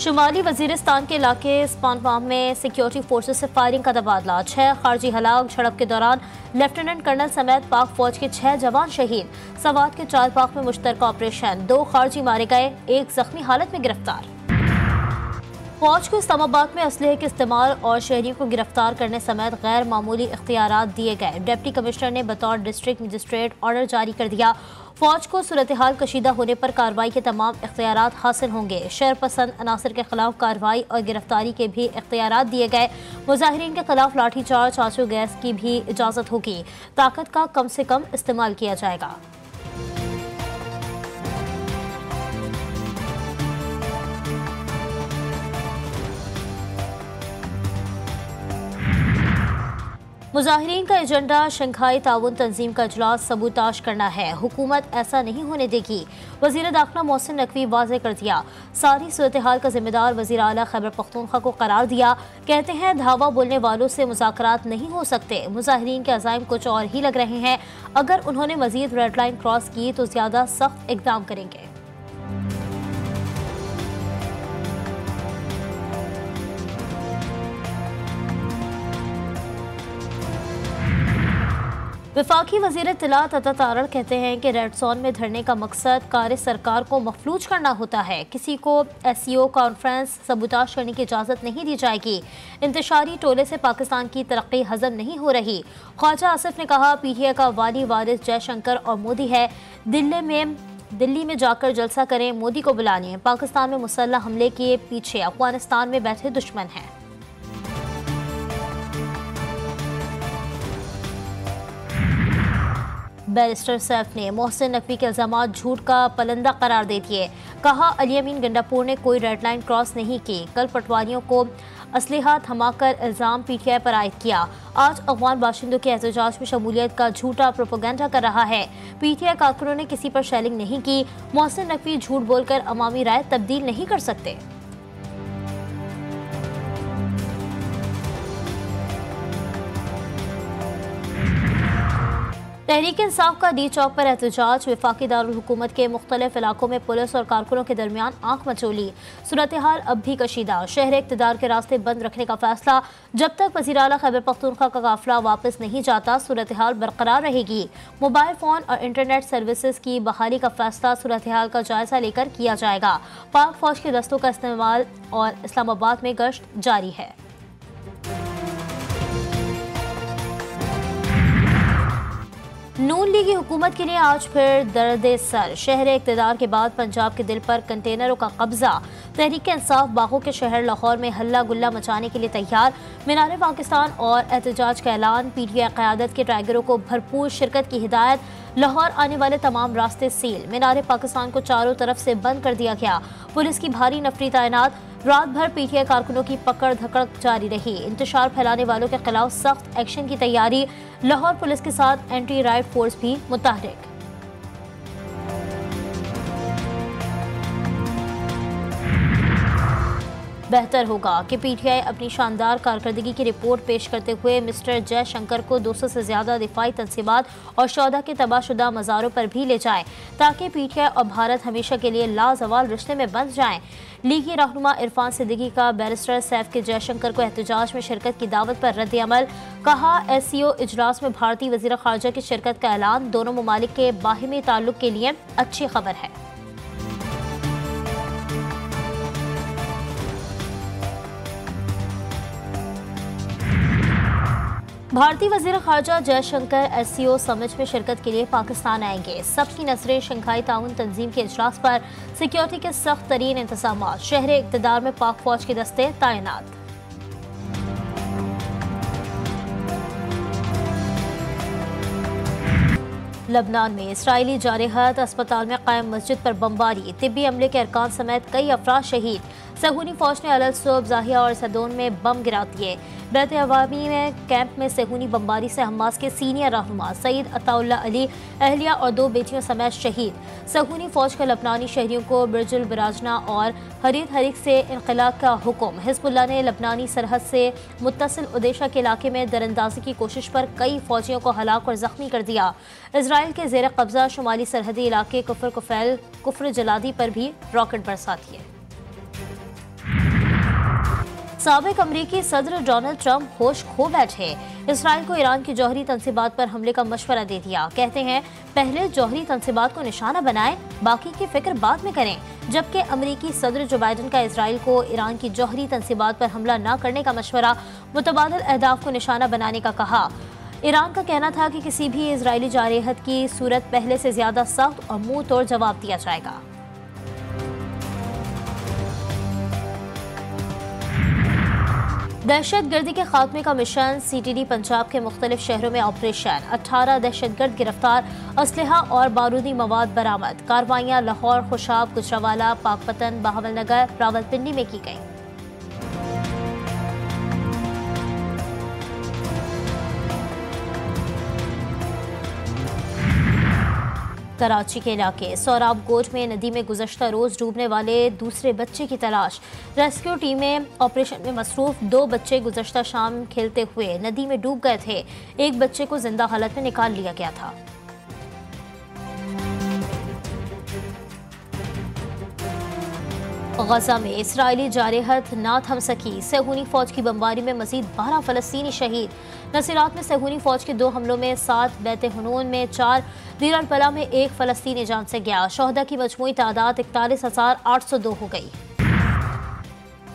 शुमाली वजीरस्तान के इलाके स्पानवाम में सिक्योरिटी फोर्सेज से फायरिंग का तबादला। छह खारजी हलाक झड़प के दौरान लेफ्टिनेंट कर्नल समेत पाक फौज के छह जवान शहीद। सवाद के चार पाक में मुश्तर ऑपरेशन। दो खारजी मारे गए, एक जख्मी हालत में गिरफ़्तार। फौज को इस्लामाबाद में असलहे के इस्तेमाल और शहरियों को गिरफ़्तार करने समेत गैर मामूली इख्तियार दिए गए। डिप्टी कमिश्नर ने बतौर डिस्ट्रिक्ट मजिस्ट्रेट ऑर्डर जारी कर दिया। फौज को सूरत हाल कशीदा होने पर कार्रवाई के तमाम इख्तियार हासिल होंगे। शर पसंद, अनासर के खिलाफ कार्रवाई और गिरफ्तारी के भी इख्तियार दिए गए। मुजाहरीन के खिलाफ लाठीचार्ज आँसू गैस की भी इजाज़त होगी। ताकत का कम से कम इस्तेमाल किया जाएगा। मुजाहरीन का एजेंडा शंघाई ताउन तंजीम का अजलास सबूताश करना है। हुकूमत ऐसा नहीं होने देगी। वज़ीर दाखिला मोहसिन नकवी वाजे कर दिया। सारी सूरत हाल का जिम्मेदार वजी अला खैबर पख्तूनखा को करार दिया। कहते हैं, धावा बोलने वालों से मुजाकर नहीं हो सकते। मुजाहरीन के अजायम कुछ और ही लग रहे हैं। अगर उन्होंने मजीद रेड लाइन क्रॉस की तो ज़्यादा सख्त इकदाम करेंगे। विफाकी वज़ीर तलात अता तारड़ कहते हैं कि रेड जोन में धरने का मकसद कार्य सरकार को मफलूज करना होता है। किसी को एस सी ओ कॉन्फ्रेंस सबूताश करने की इजाज़त नहीं दी जाएगी। इंतशारी टोले से पाकिस्तान की तरक्की हजम नहीं हो रही। ख्वाजा आसिफ ने कहा पी टी आई का वाली वारिस जयशंकर और मोदी है। दिल्ली में दिल्ली में जाकर जलसा करें, मोदी को बुलाने। पाकिस्तान में मुसल्ह हमले के पीछे। अफ़गानिस्तान में बैठे दुश्मन हैं। बैरिस्टर सैफ ने मोहसिन नकवी के इल्ज़ाम झूठ का पलंदा करार दे दिए। कहा अलियमीन गंडापुर ने कोई रेड लाइन क्रॉस नहीं की। कल पटवारियों को असलहा थमाकर इल्ज़ाम पी टी आई पर आयद किया। आज अफगान बाशिंदों के एहतजाज में शमूलियत का झूठा प्रोपोगंडा कर रहा है। पी टी आई कारकुनों ने किसी पर शेलिंग नहीं की। मोहसिन नकवी झूठ बोलकर अवामी राय तब्दील नहीं कर सकते। तहरीक इंसाफ का डी चौक पर एहतजाज। विफाकी दारकूमत के मुख्तलिफ़ इलाकों में पुलिस और कारकुनों के दरमियान आँख मचोली। सूरत हाल अब भी कशीदा। शहर इकतदार के रास्ते बंद रखने का फैसला। जब तक वजी अला खैबर पख्तूनखा का काफिला वापस नहीं जाता सूरत हाल बरकरार रहेगी। मोबाइल फ़ोन और इंटरनेट सर्विसेज़ की बहाली का फैसला सूरत हाल का जायजा लेकर किया जाएगा। पाक फौज के दस्तों का इस्तेमाल और इस्लामाबाद में गश्त जारी है। नून लीगी हुकूमत के लिए आज फिर दर्द सर। शहर इकतदार के बाद पंजाब के दिल पर कंटेनरों का कब्जा। तहरीक इंसाफ बागों के शहर लाहौर में हल्ला गुल्ला मचाने के लिए तैयार। मीनार पाकिस्तान और एहतजाज का ऐलान। पी टी आई क्यादत के टाइगरों को भरपूर शिरकत की हिदायत। लाहौर आने वाले तमाम रास्ते सील। मीनार पाकिस्तान को चारों तरफ़ से बंद कर दिया गया। पुलिस की भारी नफरी तैनात। रात भर पीटीआई कारकुनों की पकड़ धकड़ जारी रही। इंतज़ार फैलाने वालों के खिलाफ सख्त एक्शन की तैयारी। लाहौर पुलिस के साथ एंटी राइट फोर्स भी मुतहरिक। बेहतर होगा। कि पीटीआई अपनी शानदार कारकर्दगी की रिपोर्ट पेश करते हुए मिस्टर जयशंकर को 200 से ज़्यादा दिफाई तनसीबात और शौदा के तबाहशुदा मज़ारों पर भी ले जाए, ताकि पीटीआई और भारत हमेशा के लिए लाजवाल रिश्ते में बंध जाएँ। लीगी रहनुमा इरफान सिद्दीकी का बैरिस्टर सैफ के जयशंकर को एहतजाज में शिरकत की दावत पर रद्द अमल कहा एस सी ओ इजलास में भारतीय वजी खारजा की शिरकत का ऐलान, दोनों ममालिक के बाहमी ताल्लुक के लिए अच्छी खबर है। भारतीय वज़ीर खारजा Jaishankar S C O summit में शिरकत के लिए पाकिस्तान आएँगे। सबकी नज़रें शंघाई ताउन तंजीम के इजलास पर। सिक्योरिटी के सख्त तरीन इंतज़ाम शहर इकतदार में पाक फौज के दस्ते तैनात। लबनान में इसराइली जारहत अस्पताल में कायम मस्जिद पर बमबारी। तिबी अमले के अरकान समेत कई अफराज शहीद। सहूनी फौज ने अलल सोब जाहिया और सदोन में बम गिरा दिए। बैत अवामी में कैंप में सहूनी बमबारी से हमास के सीनियर रहनुमा सईद अताउल्ला अली, अहलिया और दो बेटियों समेत शहीद। सहूनी फौज का लबनानी शहरियों को बिरजुल बराजना और हरीत हरीक से इनकलाब का हुक्म। हिजबुल्ला ने लबनानी सरहद से मुतसिल उदेशा के इलाके में दरअंदाजी की कोशिश पर कई फौजियों को हलाक और जख्मी कर दिया। इसराइल के जेर कब्जा शुमाली सरहदी इलाके कुफर कुफैल, कुफर जलादी पर भी रॉकेट बरसा दिए। सबक अमरीकी सदर डोनाल्ड ट्रंप होश खो बैठे। इसराइल को ईरान की जौहरी तनसीबात पर हमले का मशवरा दे दिया। कहते हैं, पहले जौहरी तनसीबात को निशाना बनाएँ, बाकी की फ़िक्र बाद में करें। जबकि अमरीकी सदर जो बाइडन का इसराइल को ईरान की जौहरी तनसीबात पर हमला न करने का मशवरा मुतबाद अहदाफ को निशाना बनाने का कहा। ईरान का कहना था कि किसी भी इसराइली जारहत की सूरत पहले से ज़्यादा सख्त और मुँह तोड़ जवाब दिया जाएगा। दहशत गर्दी के खात्मे का mission C T D Punjab के मुख्तलिफ़ शहरों में ऑपरेशन। अठारह दहशत गर्द गिरफ़्तार, असलहा और बारूदी मवाद बरामद। कार्रवाइयाँ लाहौर, खुशाब, गुजरावाला, पाकपतन बहावल नगर रावलपिंडी में की गईं। कराची के इलाके। सौराब गोट में नदी में गुजशत रोज डूबने वाले दूसरे बच्चे की तलाश। रेस्क्यू टीमें ऑपरेशन में मसरूफ। दो बच्चे गुजशत शाम खेलते हुए नदी में डूब गए थे। एक बच्चे को ज़िंदा हालत में निकाल लिया गया था। गजा में इसराइली जारहत ना थम सकी सहूनी फौज की बमबारी में मजीद बारह फलस्तनी शहीद। नसीरात में सहूनी फौज के दो हमलों में सात, बैत हनून में चार दीरपला में एक फलस्तीनी जान से गया। शहदा की मजमू तादाद इकतालीस हज़ार आठ सौ दो हो गई।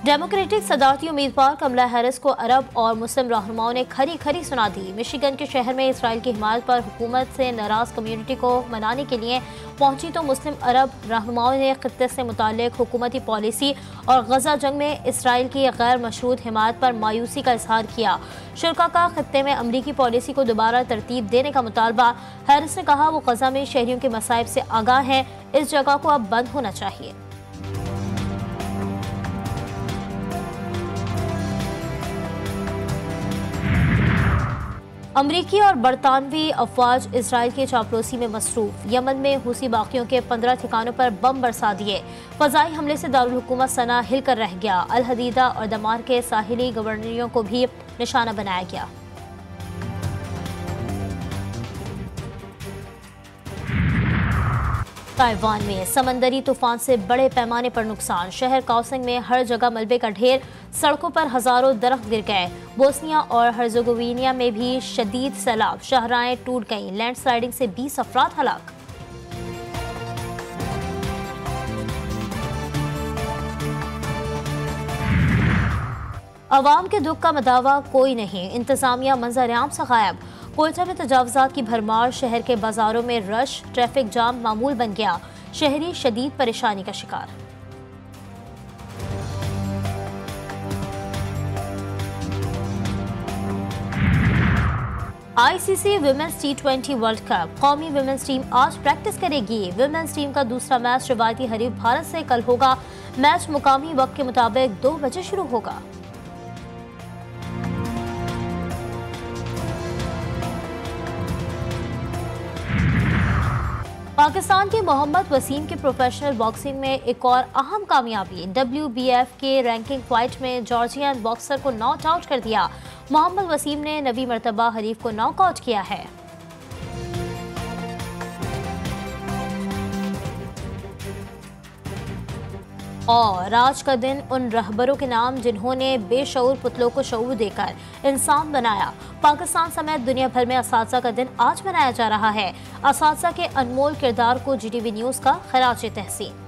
डेमोक्रेटिक सदारती उम्मीदवार कमला हैरिस को अरब और मुस्लिम रहनुमाओं ने खरी खरी सुना दी। मिशिगन के शहर में इसराइल की हिमायत पर हुकूमत से नाराज़ कम्युनिटी को मनाने के लिए पहुँची तो मुस्लिम अरब रहनुमाओं ने खत्े से मुतल हुकूमती पॉलिसी और गजा जंग में इसराइल की गैर मशरूत हिमायत पर मायूसी का इजहार किया। शुरा का खत्े में अमरीकी पॉलिसी को दोबारा तरतीब देने का मुतालबा, हैरिस ने कहा, वो गजा में शहरीों के मसाइब से आगाह हैं, इस जगह को अब बंद होना चाहिए। अमरीकी और बरतानवी अफवाज इसराइल के चापलोसी में मसरूफ। यमन में हुसी बाकियों के पंद्रह ठिकानों पर बम बरसा दिए। फजाई हमले से दारकूमत सना हिलकर रह गया। अलहदीदा और दमार के साहिली गवर्नरियों को भी निशाना बनाया गया। ताइवान में समंदरी तूफ़ान से बड़े पैमाने पर नुकसान। शहर काउसिंग में हर जगह मलबे का ढेर, सड़कों पर हज़ारों दरख्त गिर गए। बोस्निया और हर्जोगोविनिया में भी शदीद सैलाब। शहराएँ टूट गईं। लैंडस्लाइडिंग से 20 अफराद हलाक। अवाम के दुख का मदावा कोई नहीं। इंतजामिया मंजर आम से गायब। कोयटा में तजावजात की भरमार, शहर के बाजारों में रश, ट्रैफ़िक जाम मामूल बन गया। शहरी शदीद परेशानी का शिकार। ICC women's T twenty world cup कौमी वुमेन्स टीम आज प्रैक्टिस करेगी। वुमेन्स टीम का दूसरा मैच रिवायती हरीफ भारत से कल होगा। मैच मुकामी वक्त के मुताबिक दो बजे शुरू होगा। पाकिस्तान के मोहम्मद वसीम के प्रोफेशनल बॉक्सिंग में एक और अहम कामयाबी। डब्ल्यू के रैंकिंग फाइट में जॉर्जियन बॉक्सर को नॉट आउट कर दिया। मोहम्मद वसीम ने नवी मरतबा हरीफ को नॉकआउट किया है। और आज का दिन उन रहबरों के नाम जिन्होंने बेशूर पुतलों को शूर देकर इंसान बनाया। पाकिस्तान समेत दुनिया भर में इस का दिन आज मनाया जा रहा है। इस के अनमोल किरदार को जी न्यूज़ का खराज तहसीन